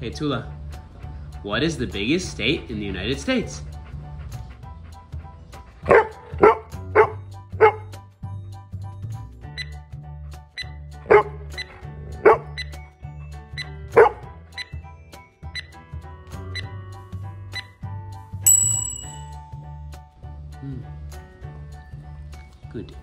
Hey, Tula, what is the biggest state in the United States? Hmm. Good.